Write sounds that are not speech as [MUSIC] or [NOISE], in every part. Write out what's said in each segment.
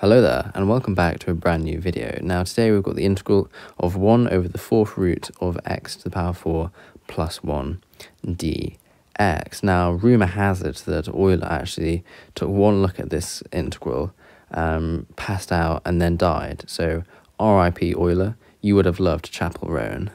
Hello there and welcome back to a brand new video. Now today we've got the integral of 1 over the fourth root of x to the power 4 plus 1 dx. Now rumour has it that Euler actually took one look at this integral, um, passed out and then died. So RIP Euler, you would have loved Chappell Roan.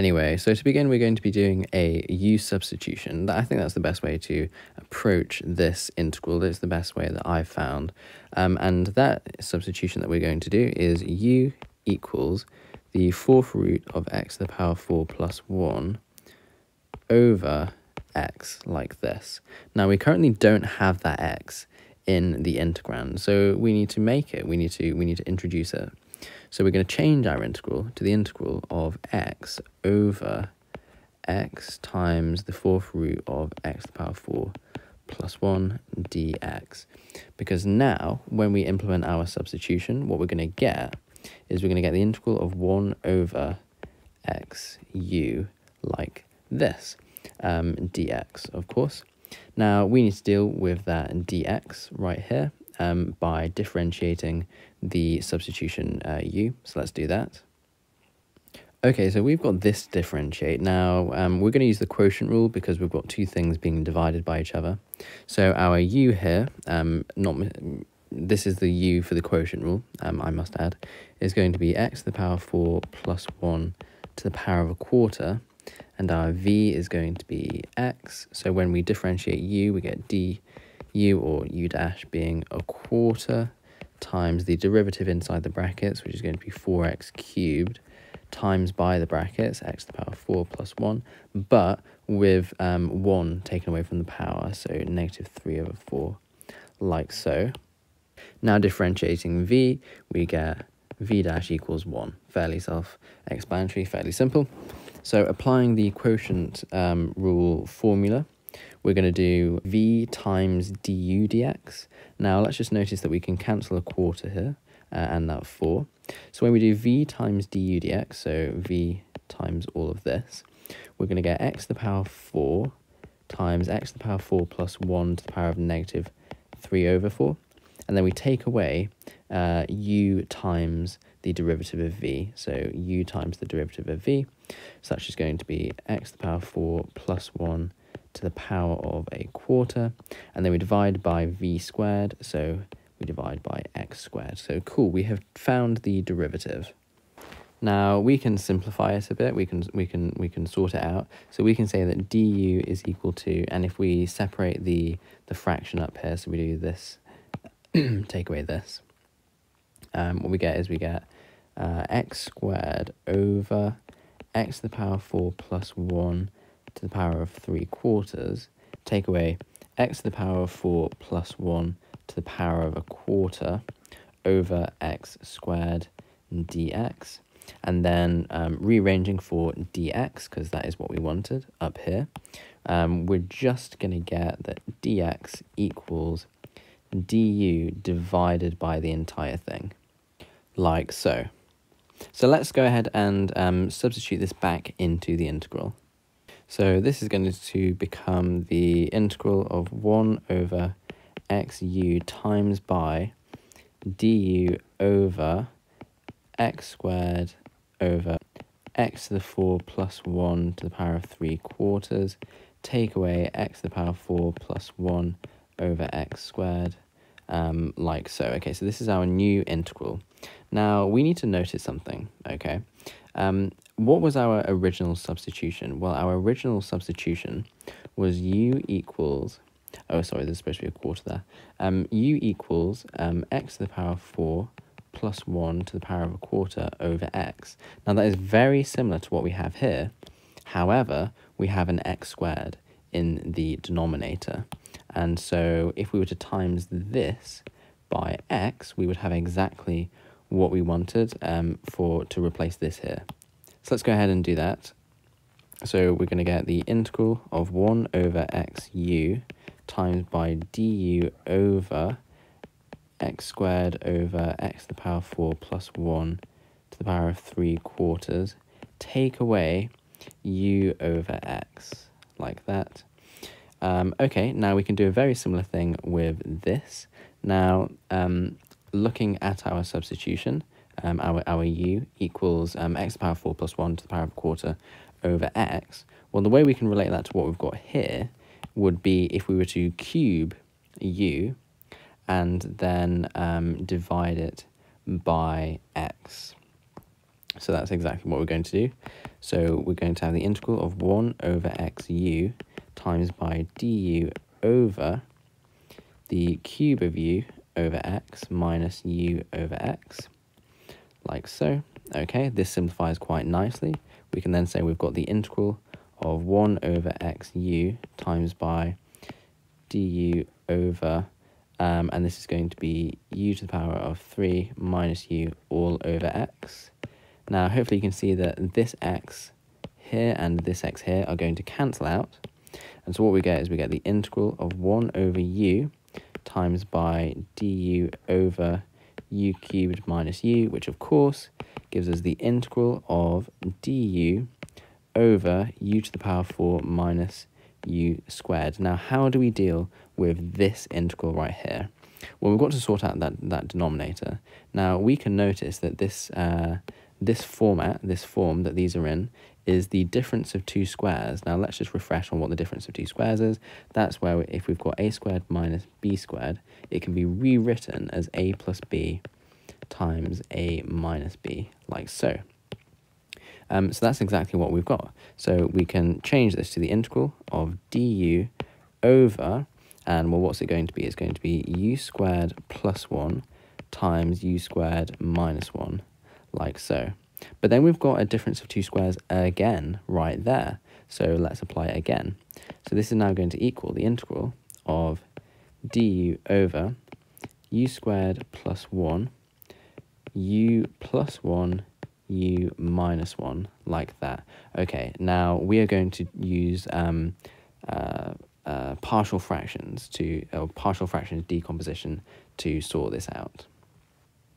Anyway, so to begin, we're going to be doing a u substitution. I think that's the best way to approach this integral. It's the best way that I've found. Um, and that substitution that we're going to do is u equals the fourth root of x to the power 4 plus 1 over x, like this. Now, we currently don't have that x in the integrand, so we need to make it. We need to, we need to introduce it. So we're going to change our integral to the integral of x over x times the fourth root of x to the power 4 plus 1 dx. Because now, when we implement our substitution, what we're going to get is we're going to get the integral of 1 over x u like this, um, dx, of course. Now, we need to deal with that dx right here um, by differentiating the substitution uh, u. So let's do that. Okay, so we've got this differentiate. Now, um, we're going to use the quotient rule because we've got two things being divided by each other. So our u here, um, not this is the u for the quotient rule, um, I must add, is going to be x to the power 4 plus 1 to the power of a quarter. And our v is going to be x. So when we differentiate u, we get d u or u dash being a quarter times the derivative inside the brackets, which is going to be 4x cubed, times by the brackets, x to the power 4 plus 1, but with um, 1 taken away from the power, so negative 3 over 4, like so. Now differentiating v, we get v dash equals 1. Fairly self-explanatory, fairly simple. So applying the quotient um, rule formula, we're going to do v times du dx. Now let's just notice that we can cancel a quarter here uh, and that 4. So when we do v times du dx, so v times all of this, we're going to get x to the power 4 times x to the power 4 plus 1 to the power of negative 3 over 4. And then we take away uh, u times the derivative of v. So u times the derivative of v. So that's just going to be x to the power 4 plus 1 to the power of a quarter. And then we divide by v squared. So we divide by x squared. So cool, we have found the derivative. Now we can simplify it a bit. We can we can we can sort it out. So we can say that du is equal to, and if we separate the the fraction up here, so we do this, [CLEARS THROAT] take away this. Um, what we get is we get uh, x squared over x to the power four plus one to the power of 3 quarters, take away x to the power of 4 plus 1 to the power of a quarter over x squared dx. And then um, rearranging for dx, because that is what we wanted up here, um, we're just going to get that dx equals du divided by the entire thing, like so. So let's go ahead and um, substitute this back into the integral. So this is going to become the integral of 1 over xu times by du over x squared over x to the 4 plus 1 to the power of 3 quarters, take away x to the power 4 plus 1 over x squared, um, like so. Okay, so this is our new integral. Now, we need to notice something, okay? Um, what was our original substitution? Well, our original substitution was u equals, oh, sorry, there's supposed to be a quarter there. Um, u equals um, x to the power of 4 plus 1 to the power of a quarter over x. Now, that is very similar to what we have here. However, we have an x squared in the denominator. And so if we were to times this by x, we would have exactly what we wanted um, for to replace this here. So let's go ahead and do that. So we're going to get the integral of 1 over xu times by du over x squared over x to the power 4 plus 1 to the power of 3 quarters. Take away u over x, like that. Um, okay, now we can do a very similar thing with this. Now, um, looking at our substitution, um, our, our u equals um, x to the power 4 plus 1 to the power of a quarter over x, well, the way we can relate that to what we've got here would be if we were to cube u and then um, divide it by x. So that's exactly what we're going to do. So we're going to have the integral of 1 over x u times by du over the cube of u over x minus u over x, like so. Okay, this simplifies quite nicely. We can then say we've got the integral of 1 over x u times by du over, um, and this is going to be u to the power of 3 minus u all over x. Now, hopefully you can see that this x here and this x here are going to cancel out. And so what we get is we get the integral of 1 over u times by du over u cubed minus u, which of course gives us the integral of du over u to the power 4 minus u squared. Now, how do we deal with this integral right here? Well, we've got to sort out that, that denominator. Now, we can notice that this, uh, this format, this form that these are in, is the difference of two squares. Now, let's just refresh on what the difference of two squares is. That's where if we've got a squared minus b squared, it can be rewritten as a plus b times a minus b, like so. Um, so that's exactly what we've got. So we can change this to the integral of du over, and well, what's it going to be? It's going to be u squared plus 1 times u squared minus 1, like so. But then we've got a difference of two squares again right there. So let's apply it again. So this is now going to equal the integral of du over u squared plus 1, u plus 1 u minus 1, like that. Okay, now we are going to use um, uh, uh, partial fractions to, or partial fractions decomposition to sort this out.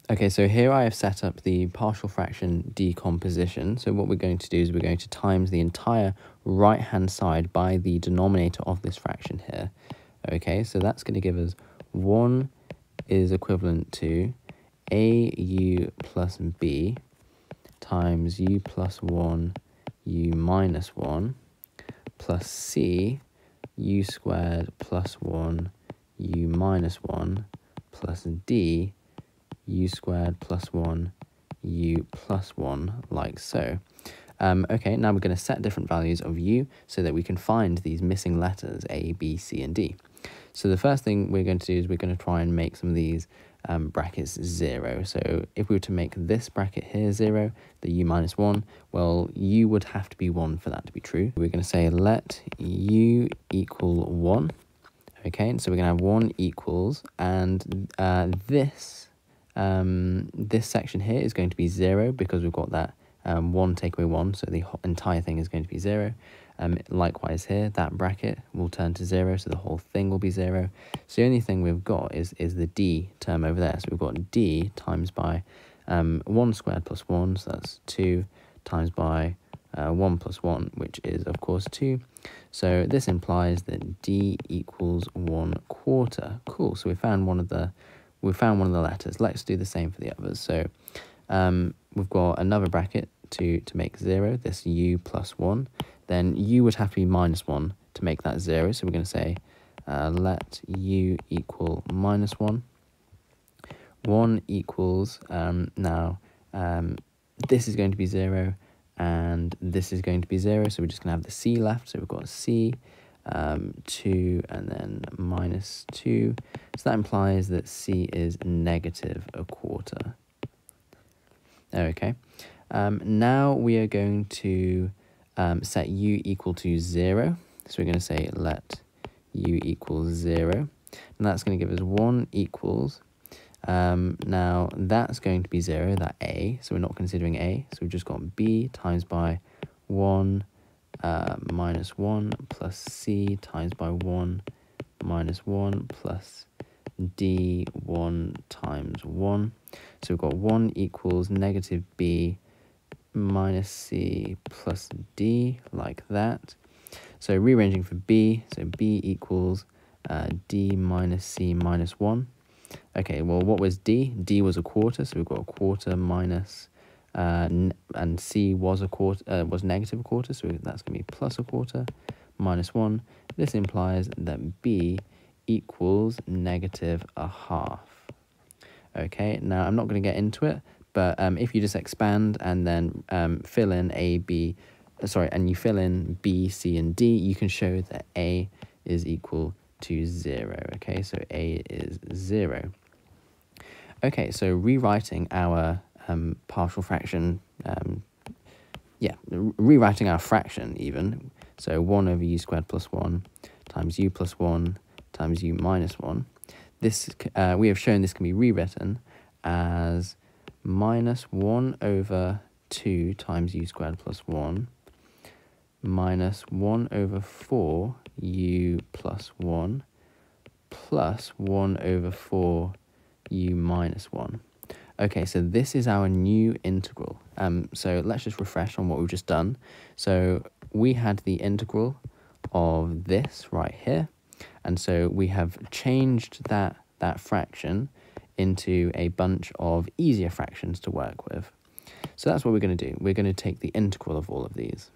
Okay, so here I have set up the partial fraction decomposition. So what we're going to do is we're going to times the entire right-hand side by the denominator of this fraction here. Okay, so that's going to give us 1 is equivalent to au plus b times u plus 1 u minus 1 plus c u squared plus 1 u minus 1 plus d u squared plus 1 u plus 1 like so. Um, okay, now we're going to set different values of u so that we can find these missing letters a, b, c, and d. So the first thing we're going to do is we're going to try and make some of these um, brackets 0. So if we were to make this bracket here 0, the u minus 1, well, u would have to be 1 for that to be true. We're going to say let u equal 1. Okay, and so we're going to have 1 equals, and uh, this, um, this section here is going to be 0 because we've got that um, 1 take away 1, so the entire thing is going to be 0. Um, likewise here, that bracket will turn to 0, so the whole thing will be 0. So the only thing we've got is, is the d term over there. So we've got d times by um, 1 squared plus 1, so that's 2, times by uh, 1 plus 1, which is, of course, 2. So this implies that d equals 1 quarter. Cool, so we found one of the we found one of the letters. Let's do the same for the others. So um, we've got another bracket to, to make 0, this u plus 1 then u would have to be minus 1 to make that 0. So we're going to say uh, let u equal minus 1. 1 equals, um, now, um, this is going to be 0, and this is going to be 0, so we're just going to have the c left. So we've got c, um, 2, and then minus 2. So that implies that c is negative a quarter. Okay. Um, now we are going to um, set u equal to 0. So we're going to say let u equals 0. And that's going to give us 1 equals. Um, now, that's going to be 0, that a. So we're not considering a. So we've just got b times by 1 uh, minus 1 plus c times by 1 minus 1 plus d 1 times 1. So we've got 1 equals negative b minus c plus d, like that. So rearranging for b, so b equals uh, d minus c minus 1. Okay, well, what was D? D was a quarter, so we've got a quarter minus, uh, and C was a quarter, uh, was negative a quarter, so that's going to be plus a quarter minus 1. This implies that B equals negative a half. Okay, now I'm not going to get into it, but um, if you just expand and then um, fill in A, B, uh, sorry, and you fill in B, C, and D, you can show that A is equal to 0. Okay, so A is 0. Okay, so rewriting our um, partial fraction, um, yeah, rewriting our fraction even, so 1 over u squared plus 1 times u plus 1 times u minus 1. This, uh, we have shown this can be rewritten as minus 1 over 2 times u squared plus 1 minus 1 over 4 u plus 1 plus 1 over 4 u minus 1. Okay, so this is our new integral. Um, so let's just refresh on what we've just done. So we had the integral of this right here. And so we have changed that, that fraction into a bunch of easier fractions to work with. So that's what we're going to do. We're going to take the integral of all of these.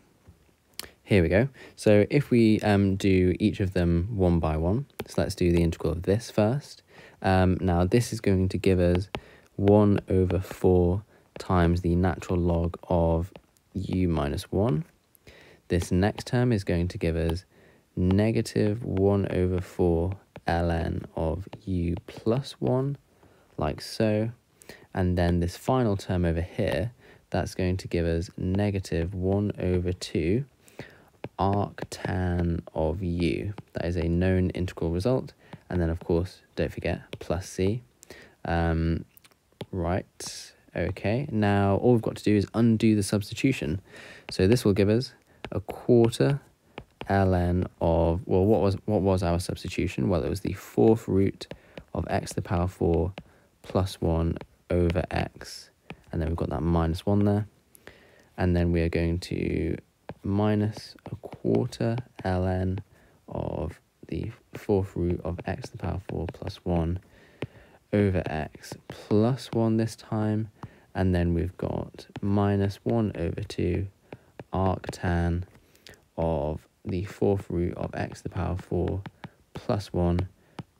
Here we go. So if we um, do each of them one by one, so let's do the integral of this first. Um, now this is going to give us 1 over 4 times the natural log of u minus 1. This next term is going to give us negative 1 over 4 ln of u plus 1, like so. And then this final term over here, that's going to give us negative 1 over 2 arctan of u. That is a known integral result. And then, of course, don't forget, plus c. Um, right, okay. Now, all we've got to do is undo the substitution. So this will give us a quarter ln of, well, what was, what was our substitution? Well, it was the fourth root of x to the power 4 plus 1 over x. And then we've got that minus 1 there. And then we are going to minus a quarter ln of the fourth root of x to the power 4 plus 1 over x plus 1 this time. And then we've got minus 1 over 2 arctan of the fourth root of x to the power 4 plus 1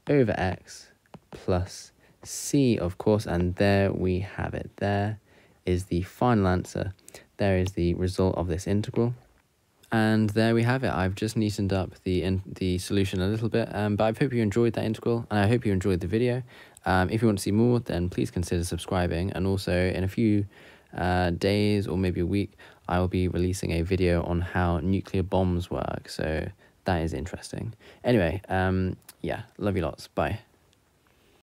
over x plus c, of course. And there we have it. There is the final answer. There is the result of this integral. And there we have it. I've just neatened up the in, the solution a little bit, um, but I hope you enjoyed that integral, and I hope you enjoyed the video. Um, if you want to see more, then please consider subscribing. And also, in a few uh, days or maybe a week, I will be releasing a video on how nuclear bombs work. So that is interesting. Anyway, um, yeah, love you lots. Bye.